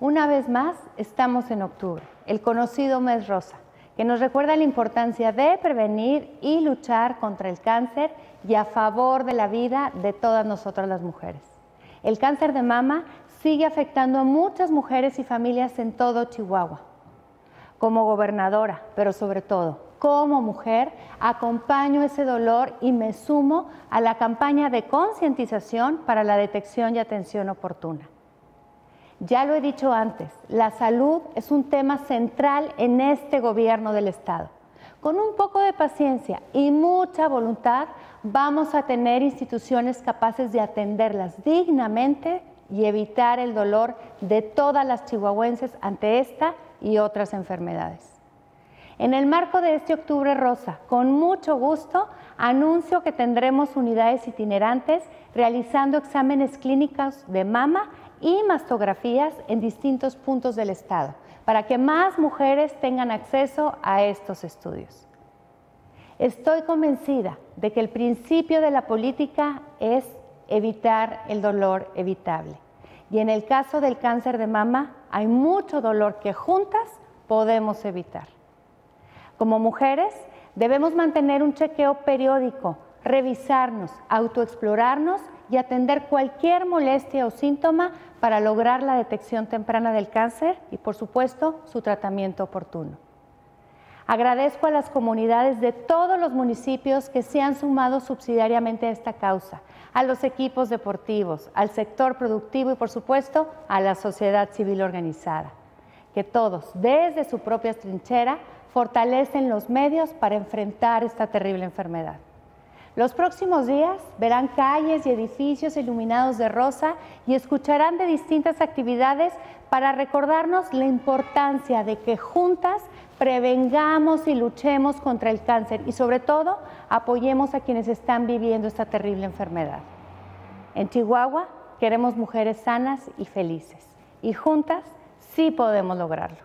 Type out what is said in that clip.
Una vez más, estamos en octubre, el conocido mes rosa, que nos recuerda la importancia de prevenir y luchar contra el cáncer y a favor de la vida de todas nosotras las mujeres. El cáncer de mama sigue afectando a muchas mujeres y familias en todo Chihuahua. Como gobernadora, pero sobre todo como mujer, acompaño ese dolor y me sumo a la campaña de concientización para la detección y atención oportuna. Ya lo he dicho antes, la salud es un tema central en este gobierno del Estado. Con un poco de paciencia y mucha voluntad vamos a tener instituciones capaces de atenderlas dignamente y evitar el dolor de todas las chihuahuenses ante esta y otras enfermedades. En el marco de este Octubre Rosa, con mucho gusto, anuncio que tendremos unidades itinerantes realizando exámenes clínicos de mama y mastografías en distintos puntos del Estado, para que más mujeres tengan acceso a estos estudios. Estoy convencida de que el principio de la política es evitar el dolor evitable. Y en el caso del cáncer de mama hay mucho dolor que juntas podemos evitar. Como mujeres debemos mantener un chequeo periódico, revisarnos, autoexplorarnos y atender cualquier molestia o síntoma para lograr la detección temprana del cáncer y, por supuesto, su tratamiento oportuno. Agradezco a las comunidades de todos los municipios que se han sumado subsidiariamente a esta causa, a los equipos deportivos, al sector productivo y, por supuesto, a la sociedad civil organizada. Que todos, desde su propia trinchera, fortalecen los medios para enfrentar esta terrible enfermedad. Los próximos días verán calles y edificios iluminados de rosa y escucharán de distintas actividades para recordarnos la importancia de que juntas prevengamos y luchemos contra el cáncer y sobre todo apoyemos a quienes están viviendo esta terrible enfermedad. En Chihuahua queremos mujeres sanas y felices y juntas sí podemos lograrlo.